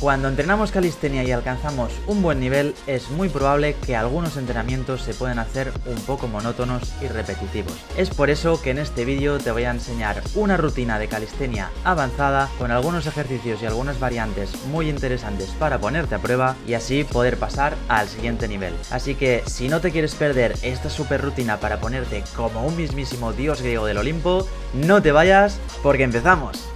Cuando entrenamos calistenia y alcanzamos un buen nivel, es muy probable que algunos entrenamientos se puedan hacer un poco monótonos y repetitivos. Es por eso que en este vídeo te voy a enseñar una rutina de calistenia avanzada con algunos ejercicios y algunas variantes muy interesantes para ponerte a prueba y así poder pasar al siguiente nivel. Así que si no te quieres perder esta super rutina para ponerte como un mismísimo dios griego del Olimpo, no te vayas porque empezamos.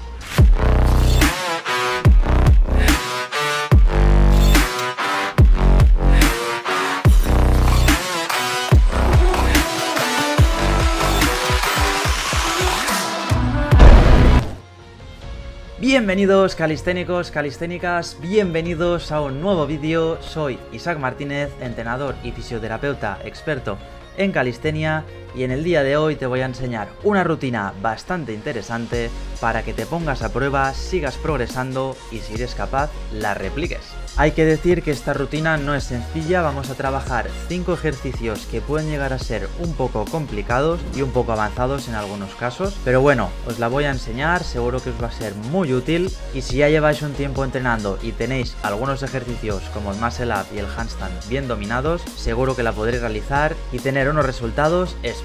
Bienvenidos calisténicos, calisténicas, bienvenidos a un nuevo vídeo. Soy Isaac Martínez, entrenador y fisioterapeuta experto en calistenia y en el día de hoy te voy a enseñar una rutina bastante interesante para que te pongas a prueba, sigas progresando y si eres capaz la repliques. Hay que decir que esta rutina no es sencilla, vamos a trabajar 5 ejercicios que pueden llegar a ser un poco complicados y un poco avanzados en algunos casos, pero bueno, os la voy a enseñar, seguro que os va a ser muy útil y si ya lleváis un tiempo entrenando y tenéis algunos ejercicios como el muscle up y el handstand bien dominados, seguro que la podréis realizar y tener unos resultados espectaculares.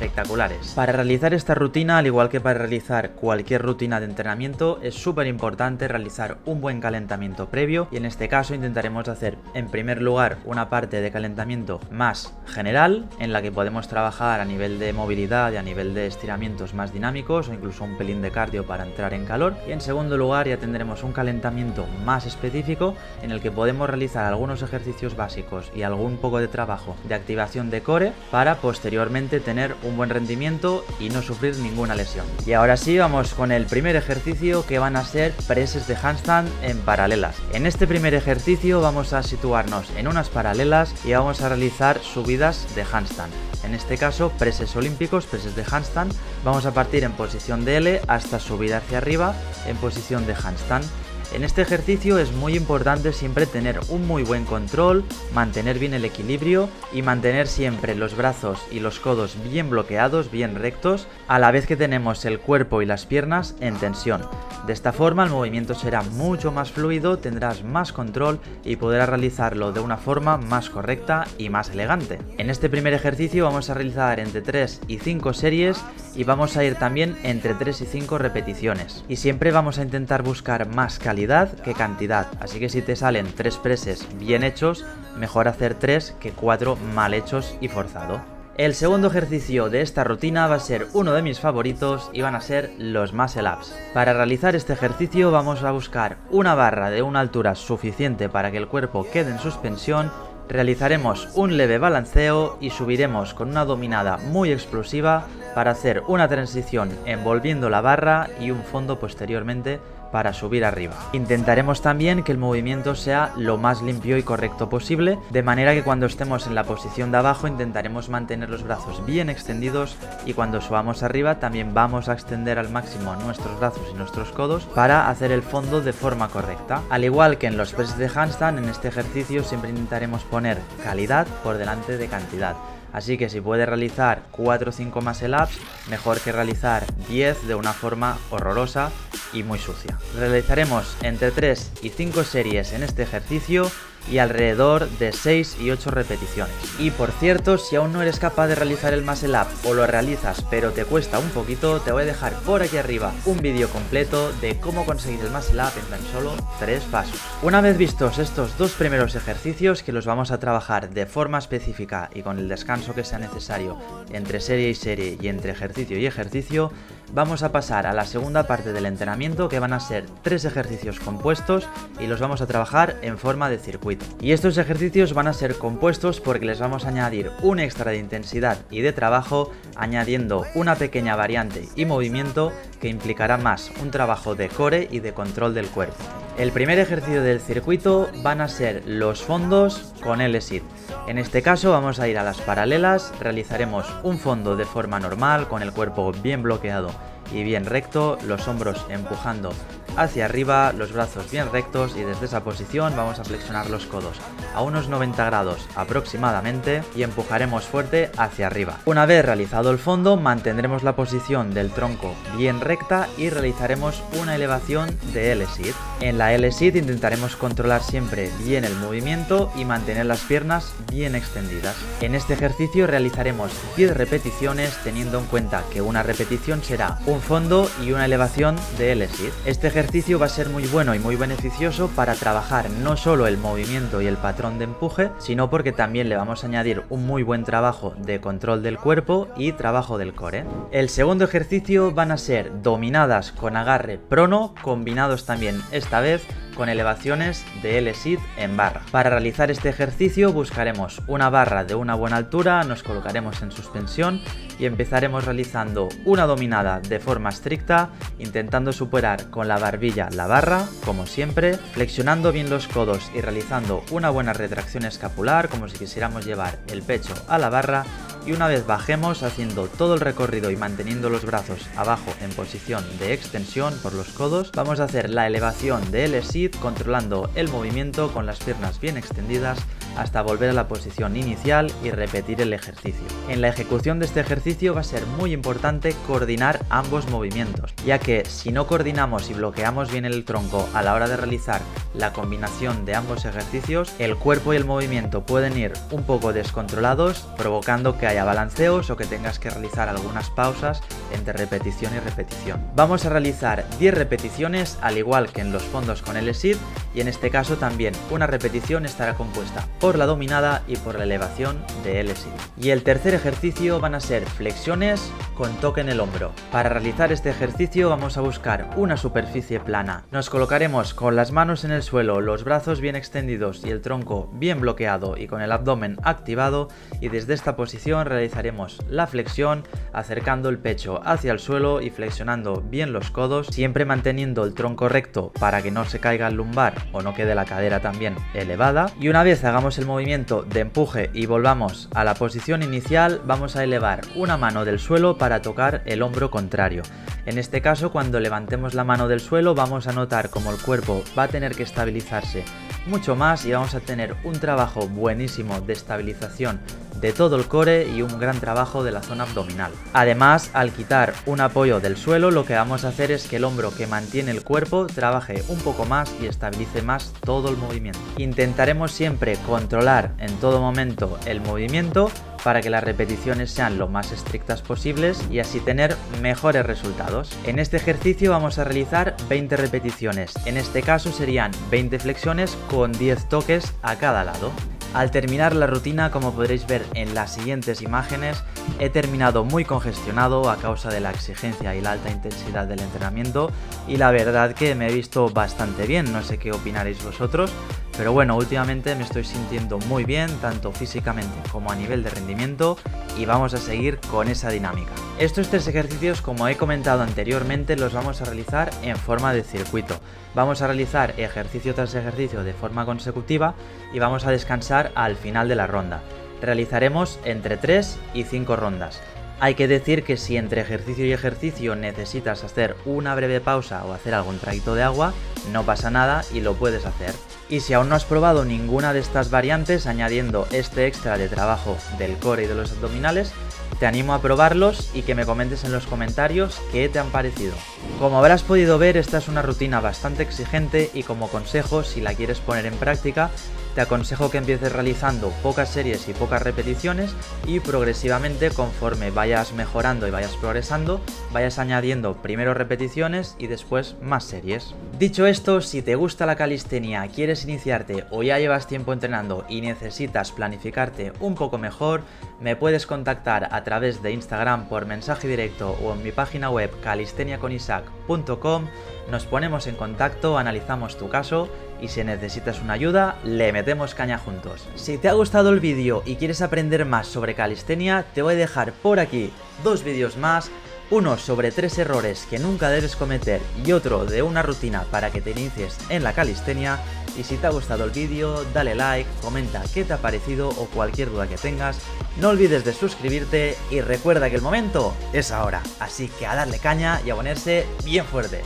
Para realizar esta rutina, al igual que para realizar cualquier rutina de entrenamiento, es súper importante realizar un buen calentamiento previo y en este caso intentar intentaremos hacer en primer lugar una parte de calentamiento más general en la que podemos trabajar a nivel de movilidad y a nivel de estiramientos más dinámicos o incluso un pelín de cardio para entrar en calor. Y en segundo lugar ya tendremos un calentamiento más específico en el que podemos realizar algunos ejercicios básicos y algún poco de trabajo de activación de core para posteriormente tener un buen rendimiento y no sufrir ninguna lesión. Y ahora sí vamos con el primer ejercicio que van a ser preses de handstand en paralelas. En este primer ejercicio vamos a situarnos en unas paralelas y vamos a realizar subidas de handstand. En este caso, preses olímpicos, preses de handstand. Vamos a partir en posición de L hasta subir hacia arriba en posición de handstand. En este ejercicio es muy importante siempre tener un muy buen control, mantener bien el equilibrio y mantener siempre los brazos y los codos bien bloqueados, bien rectos, a la vez que tenemos el cuerpo y las piernas en tensión. De esta forma el movimiento será mucho más fluido, tendrás más control y podrás realizarlo de una forma más correcta y más elegante. En este primer ejercicio vamos a realizar entre 3 y 5 series y vamos a ir también entre 3 y 5 repeticiones. Y siempre vamos a intentar buscar más calidad que cantidad. Así que si te salen tres preses bien hechos, mejor hacer tres que cuatro mal hechos y forzado. El segundo ejercicio de esta rutina va a ser uno de mis favoritos y van a ser los muscle ups. Para realizar este ejercicio vamos a buscar una barra de una altura suficiente para que el cuerpo quede en suspensión realizaremos un leve balanceo y subiremos con una dominada muy explosiva para hacer una transición envolviendo la barra y un fondo posteriormente para subir arriba. Intentaremos también que el movimiento sea lo más limpio y correcto posible, de manera que cuando estemos en la posición de abajo intentaremos mantener los brazos bien extendidos y cuando subamos arriba también vamos a extender al máximo nuestros brazos y nuestros codos para hacer el fondo de forma correcta. Al igual que en los press de handstand, en este ejercicio siempre intentaremos poner calidad por delante de cantidad. Así que si puedes realizar 4 o 5 muscle ups, mejor que realizar 10 de una forma horrorosa y muy sucia. Realizaremos entre 3 y 5 series en este ejercicio y alrededor de 6 y 8 repeticiones. Y por cierto, si aún no eres capaz de realizar el muscle up o lo realizas pero te cuesta un poquito, te voy a dejar por aquí arriba un vídeo completo de cómo conseguir el muscle up en tan solo 3 pasos. Una vez vistos estos dos primeros ejercicios que los vamos a trabajar de forma específica y con el descanso que sea necesario entre serie y serie y entre ejercicio y ejercicio, vamos a pasar a la segunda parte del entrenamiento que van a ser tres ejercicios compuestos y los vamos a trabajar en forma de circuito. Y estos ejercicios van a ser compuestos porque les vamos a añadir un extra de intensidad y de trabajo añadiendo una pequeña variante y movimiento que implicará más un trabajo de core y de control del cuerpo. El primer ejercicio del circuito van a ser los fondos con L-sit. En este caso vamos a ir a las paralelas, realizaremos un fondo de forma normal con el cuerpo bien bloqueado y bien recto, los hombros empujando hacia arriba, los brazos bien rectos y desde esa posición vamos a flexionar los codos a unos 90 grados aproximadamente y empujaremos fuerte hacia arriba. Una vez realizado el fondo mantendremos la posición del tronco bien recta y realizaremos una elevación de L-sit. En la L-sit intentaremos controlar siempre bien el movimiento y mantener las piernas bien extendidas. En este ejercicio realizaremos 10 repeticiones teniendo en cuenta que una repetición será un fondo y una elevación de L-sit. Este ejercicio va a ser muy bueno y muy beneficioso para trabajar no solo el movimiento y el patrón de empuje, sino porque también le vamos a añadir un muy buen trabajo de control del cuerpo y trabajo del core. El segundo ejercicio van a ser dominadas con agarre prono, combinados también esta vez con elevaciones de L-sit en barra. Para realizar este ejercicio buscaremos una barra de una buena altura, nos colocaremos en suspensión y empezaremos realizando una dominada de forma estricta, intentando superar con la barbilla la barra, como siempre, flexionando bien los codos y realizando una buena retracción escapular, como si quisiéramos llevar el pecho a la barra y una vez bajemos haciendo todo el recorrido y manteniendo los brazos abajo en posición de extensión por los codos, vamos a hacer la elevación de L-sit controlando el movimiento con las piernas bien extendidas hasta volver a la posición inicial y repetir el ejercicio. En la ejecución de este ejercicio va a ser muy importante coordinar ambos movimientos, ya que si no coordinamos y bloqueamos bien el tronco a la hora de realizar la combinación de ambos ejercicios, el cuerpo y el movimiento pueden ir un poco descontrolados, provocando que haya balanceos o que tengas que realizar algunas pausas entre repetición y repetición. Vamos a realizar 10 repeticiones al igual que en los fondos con el sit y en este caso también una repetición estará compuesta por la dominada y por la elevación de l Y el tercer ejercicio van a ser flexiones con toque en el hombro. Para realizar este ejercicio vamos a buscar una superficie plana. Nos colocaremos con las manos en el suelo, los brazos bien extendidos y el tronco bien bloqueado y con el abdomen activado y desde esta posición realizaremos la flexión acercando el pecho hacia el suelo y flexionando bien los codos, siempre manteniendo el tronco recto para que no se caiga el lumbar o no quede la cadera también elevada. Y una vez hagamos el movimiento de empuje y volvamos a la posición inicial, vamos a elevar una mano del suelo para tocar el hombro contrario. En este caso, cuando levantemos la mano del suelo, vamos a notar como el cuerpo va a tener que estabilizarse mucho más y vamos a tener un trabajo buenísimo de estabilización de todo el core y un gran trabajo de la zona abdominal. Además, al quitar un apoyo del suelo, lo que vamos a hacer es que el hombro que mantiene el cuerpo trabaje un poco más y estabilice más todo el movimiento. Intentaremos siempre controlar en todo momento el movimiento para que las repeticiones sean lo más estrictas posibles y así tener mejores resultados. En este ejercicio vamos a realizar 20 repeticiones, en este caso serían 20 flexiones con 10 toques a cada lado. Al terminar la rutina, como podréis ver en las siguientes imágenes, he terminado muy congestionado a causa de la exigencia y la alta intensidad del entrenamiento y la verdad que me he visto bastante bien, no sé qué opinaréis vosotros, pero bueno, últimamente me estoy sintiendo muy bien, tanto físicamente como a nivel de rendimiento, y vamos a seguir con esa dinámica. Estos tres ejercicios, como he comentado anteriormente, los vamos a realizar en forma de circuito. Vamos a realizar ejercicio tras ejercicio de forma consecutiva y vamos a descansar al final de la ronda. Realizaremos entre 3 y 5 rondas. Hay que decir que si entre ejercicio y ejercicio necesitas hacer una breve pausa o hacer algún traguito de agua, no pasa nada y lo puedes hacer. Y si aún no has probado ninguna de estas variantes, añadiendo este extra de trabajo del core y de los abdominales, te animo a probarlos y que me comentes en los comentarios qué te han parecido. Como habrás podido ver, esta es una rutina bastante exigente y como consejo, si la quieres poner en práctica, te aconsejo que empieces realizando pocas series y pocas repeticiones y progresivamente conforme vayas mejorando y vayas progresando, vayas añadiendo primero repeticiones y después más series. Dicho esto, si te gusta la calistenia, quieres iniciarte o ya llevas tiempo entrenando y necesitas planificarte un poco mejor, me puedes contactar a través de Instagram por mensaje directo o en mi página web calisteniaconisac.com, nos ponemos en contacto, analizamos tu caso y si necesitas una ayuda, le metemos caña juntos. Si te ha gustado el vídeo y quieres aprender más sobre calistenia, te voy a dejar por aquí dos vídeos más uno sobre tres errores que nunca debes cometer y otro de una rutina para que te inicies en la calistenia. Y si te ha gustado el vídeo, dale like, comenta qué te ha parecido o cualquier duda que tengas. No olvides de suscribirte y recuerda que el momento es ahora. Así que a darle caña y a ponerse bien fuerte.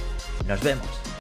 Nos vemos.